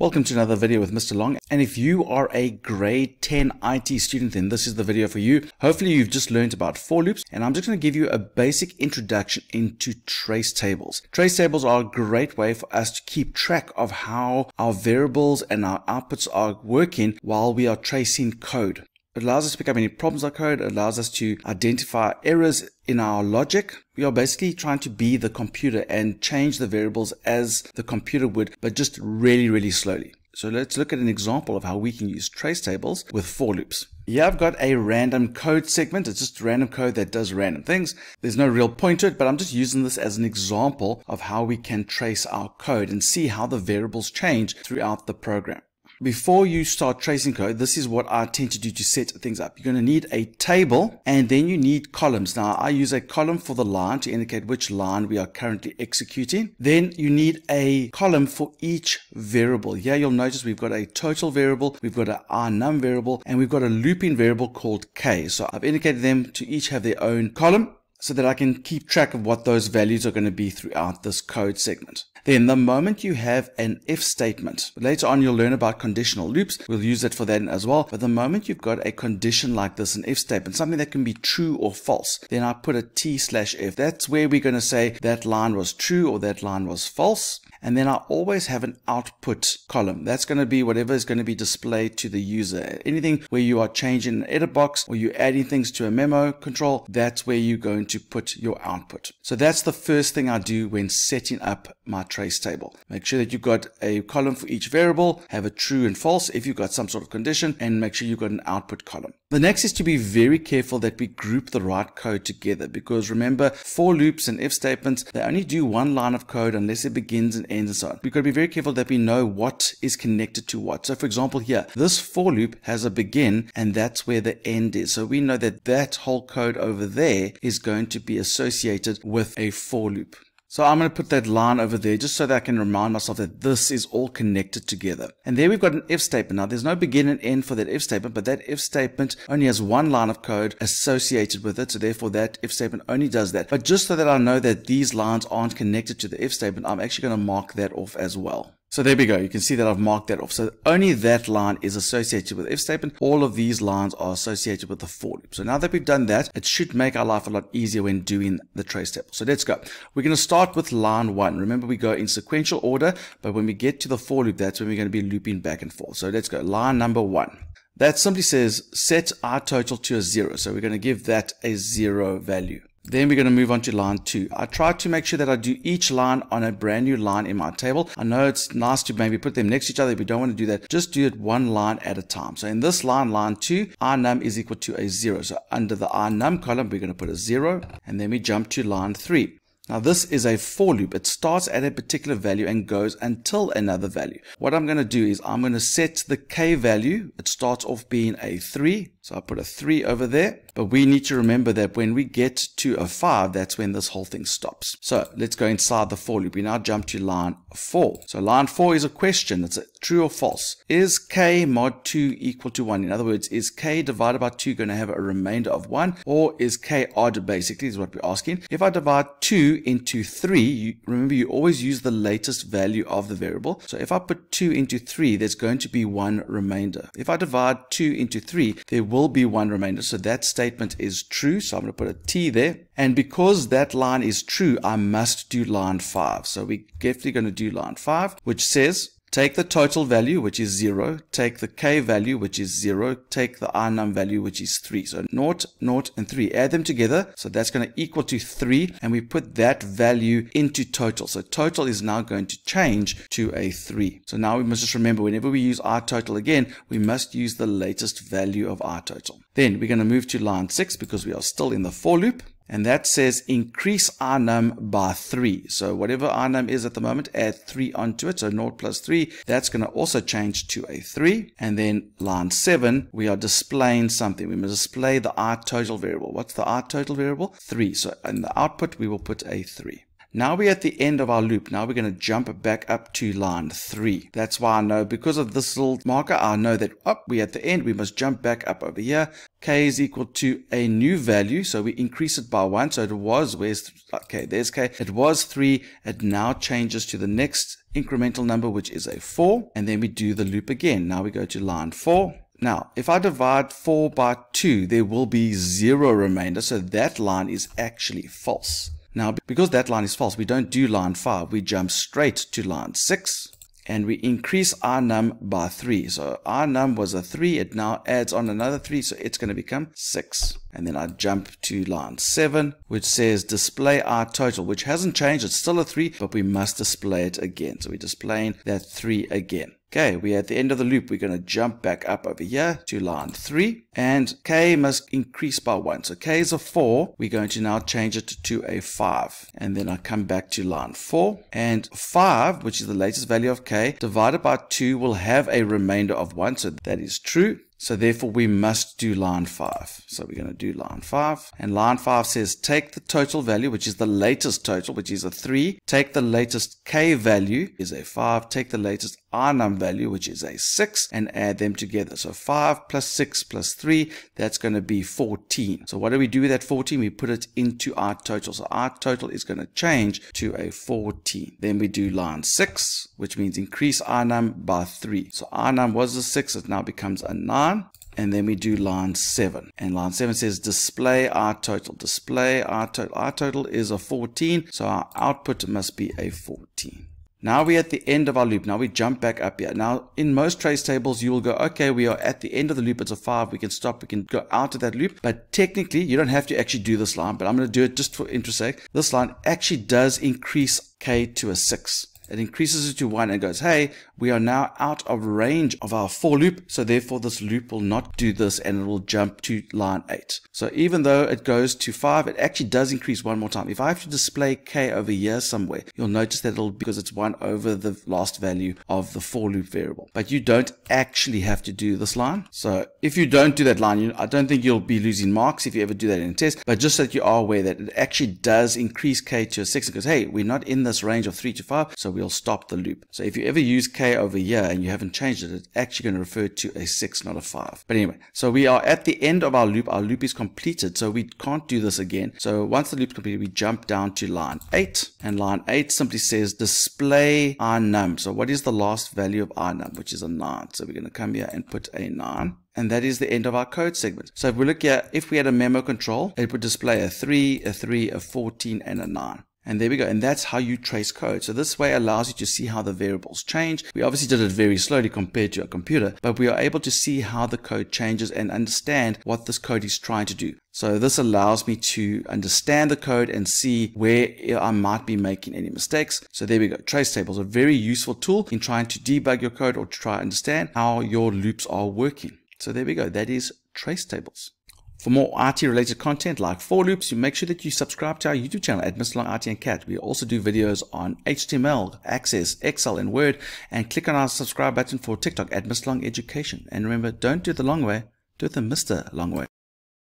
Welcome to another video with Mr. Long. And if you are a grade 10 IT student, then this is the video for you. Hopefully you've just learned about for loops and I'm just going to give you a basic introduction into trace tables. Trace tables are a great way for us to keep track of how our variables and our outputs are working while we are tracing code. Allows us to pick up any problems our code. Allows us to identify errors in our logic. We are basically trying to be the computer and change the variables as the computer would, but just really, really slowly. So let's look at an example of how we can use trace tables with for loops. Here I've got a random code segment. It's just random code that does random things. There's no real point to it, but I'm just using this as an example of how we can trace our code and see how the variables change throughout the program. Before you start tracing code, this is what I tend to do to set things up. You're going to need a table and then you need columns. Now I use a column for the line to indicate which line we are currently executing. Then you need a column for each variable. Here you'll notice we've got a total variable, we've got an rnum variable, and we've got a looping variable called k. So I've indicated them to each have their own column so that I can keep track of what those values are going to be throughout this code segment. Then the moment you have an if statement, later on you'll learn about conditional loops. We'll use it for that as well. But the moment you've got a condition like this, an if statement, something that can be true or false, then I put a t slash F. That's where we're going to say that line was true or that line was false. And then I always have an output column. That's going to be whatever is going to be displayed to the user. Anything where you are changing an edit box or you're adding things to a memo control, that's where you're going to put your output. So that's the first thing I do when setting up my trace table. Make sure that you've got a column for each variable, have a true and false if you've got some sort of condition, and make sure you've got an output column. The next is to be very careful that we group the right code together because remember, for loops and if statements, they only do one line of code unless it begins and ends and so on. We've got to be very careful that we know what is connected to what. So for example here, this for loop has a begin and that's where the end is. So we know that that whole code over there is going to be associated with a for loop. So I'm going to put that line over there just so that I can remind myself that this is all connected together. And there we've got an if statement. Now there's no begin and end for that if statement, but that if statement only has one line of code associated with it. So therefore that if statement only does that. But just so that I know that these lines aren't connected to the if statement, I'm actually going to mark that off as well. So there we go. You can see that I've marked that off. So only that line is associated with if statement. All of these lines are associated with the for loop. So now that we've done that, it should make our life a lot easier when doing the trace table. So let's go. We're going to start with line one. Remember, we go in sequential order, but when we get to the for loop, that's when we're going to be looping back and forth. So let's go. Line number one. That simply says set our total to a zero. So we're going to give that a zero value. Then we're going to move on to line two. I try to make sure that I do each line on a brand new line in my table. I know it's nice to maybe put them next to each other. If you don't want to do that, just do it one line at a time. So in this line, line two, num is equal to a zero. So under the num column, we're going to put a zero. And then we jump to line three. Now this is a for loop. It starts at a particular value and goes until another value. What I'm going to do is I'm going to set the k value. It starts off being a 3. So I put a 3 over there. But we need to remember that when we get to a 5, that's when this whole thing stops. So let's go inside the for loop. We now jump to line 4. So line 4 is a question. It's a true or false. Is k mod 2 equal to 1? In other words, is k divided by 2 going to have a remainder of 1? Or is k odd basically is what we're asking. If I divide 2 into 3, you, remember you always use the latest value of the variable. So if I put 2 into 3, there's going to be one remainder. If I divide 2 into 3, there will be one remainder. So that statement is true. So I'm going to put a T there. And because that line is true, I must do line 5. So we're definitely going to do line 5, which says Take the total value, which is 0. Take the k value, which is 0. Take the rnum value, which is 3. So 0, 0, and 3. Add them together. So that's going to equal to 3. And we put that value into total. So total is now going to change to a 3. So now we must just remember, whenever we use r total again, we must use the latest value of r total. Then we're going to move to line 6 because we are still in the for loop and that says increase rnum by 3. So whatever rnum is at the moment, add 3 onto it. So 0 plus 3, that's going to also change to a 3. And then line 7, we are displaying something. We must display the r total variable. What's the r total variable? 3. So in the output, we will put a 3. Now we're at the end of our loop. Now we're going to jump back up to line 3. That's why I know, because of this little marker, I know that up we're at the end. We must jump back up over here. K is equal to a new value. So we increase it by 1. So it was, where's, okay, there's k. It was 3. It now changes to the next incremental number, which is a 4, and then we do the loop again. Now we go to line 4. Now, if I divide 4 by 2, there will be 0 remainder, so that line is actually false. Now, because that line is false, we don't do line 5, we jump straight to line 6 and we increase our num by 3. So our num was a 3, it now adds on another 3, so it's going to become 6. And then I jump to line 7, which says display our total, which hasn't changed, it's still a 3, but we must display it again. So we're displaying that 3 again. Okay, we're at the end of the loop. We're going to jump back up over here to line 3 and k must increase by 1. So k is a 4. We're going to now change it to a 5. And then I come back to line 4 and 5, which is the latest value of k, divided by 2 will have a remainder of 1. So that is true. So therefore we must do line 5. So we're going to do line 5. And line 5 says take the total value, which is the latest total, which is a 3. Take the latest k value, is a 5. Take the latest r num value, which is a 6, and add them together. So 5 plus 6 plus 3, that's going to be 14. So what do we do with that 14? We put it into our total. So our total is going to change to a 14. Then we do line 6, which means increase r num by 3. So r num was a 6, it now becomes a 9 and then we do line 7 and line 7 says display our total display our total our total is a 14 so our output must be a 14 now we're at the end of our loop. Now we jump back up here. Now in most trace tables, you will go, okay, we are at the end of the loop. It's a five. We can stop. We can go out of that loop. But technically, you don't have to actually do this line, but I'm going to do it just for interest sake. This line actually does increase K to a six it increases it to 1 and goes, hey, we are now out of range of our for loop, so therefore this loop will not do this and it will jump to line 8. So even though it goes to 5, it actually does increase one more time. If I have to display k over here somewhere, you'll notice that it'll because it's 1 over the last value of the for loop variable. But you don't actually have to do this line. So if you don't do that line, you, I don't think you'll be losing marks if you ever do that in a test, but just so that you are aware that it actually does increase k to a 6 because, hey, we're not in this range of 3 to 5, so we will stop the loop. So if you ever use k over here and you haven't changed it, it's actually going to refer to a 6, not a 5. But anyway, so we are at the end of our loop. Our loop is completed, so we can't do this again. So once the loop is completed, we jump down to line 8. And line 8 simply says display our num. So what is the last value of our num, which is a 9. So we're going to come here and put a 9 and that is the end of our code segment. So if we look here, if we had a memo control, it would display a 3, a 3, a 14, and a 9. And there we go. And that's how you trace code. So this way allows you to see how the variables change. We obviously did it very slowly compared to a computer, but we are able to see how the code changes and understand what this code is trying to do. So this allows me to understand the code and see where I might be making any mistakes. So there we go. Trace tables, a very useful tool in trying to debug your code or to try to understand how your loops are working. So there we go. That is trace tables. For more IT related content like for loops, you make sure that you subscribe to our YouTube channel at Mr. Long IT and CAT. We also do videos on HTML, Access, Excel, and Word. And click on our subscribe button for TikTok at Mr. Long Education. And remember, don't do the long way, do the Mr. Long way.